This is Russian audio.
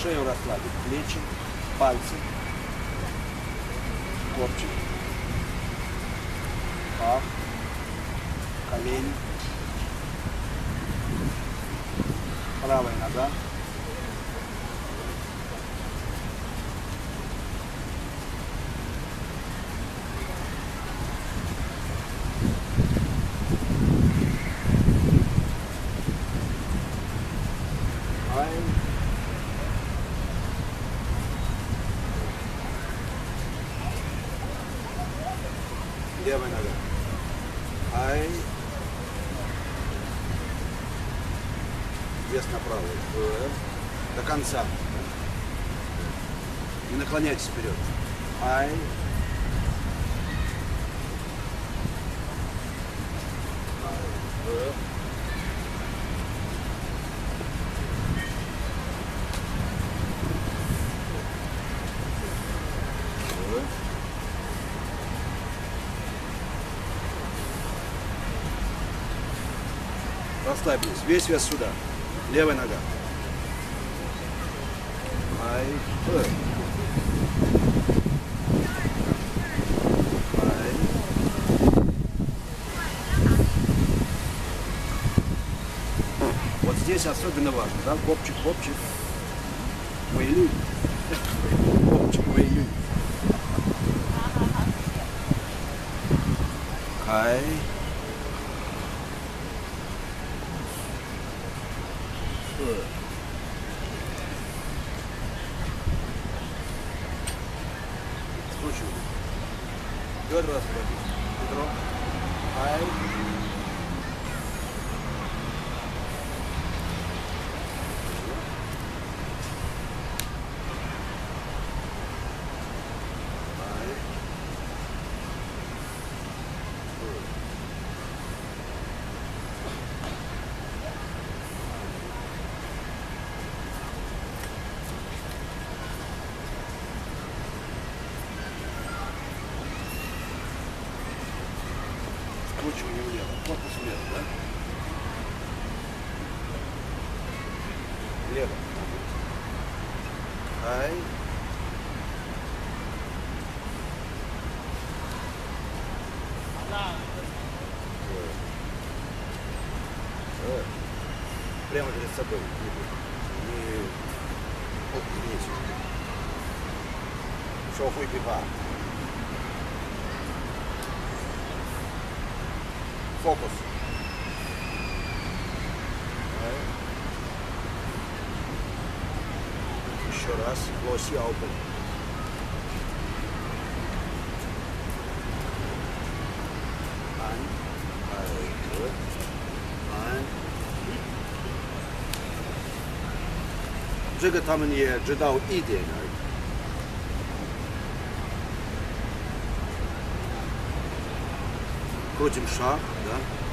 Шею расслабить, плечи, пальцы, копчик, пах, колени, правая нога, Левая нога. Ай. Вес на правую. До конца. Не наклоняйтесь вперед. Ай. Расслабились. Весь вес сюда. Левая нога. Ай. Ай. Вот здесь особенно важно, да? Копчик, копчик. Вейлюй. Копчик, вейлюй. Кай. Э. Скручивай. Бедра расслабить. Бедро. Ай. Ай. Скручивание влево. Корпус влево, да? Влево. Ай. Ой. Ой. Прямо перед собой. Не, не... Оп, извините. 说会 对吧？Фокус. Еще раз. Лоси open. Ein. Ein. Good. Ein. 这个他们也知道一点而已。 Крутим шаг, да?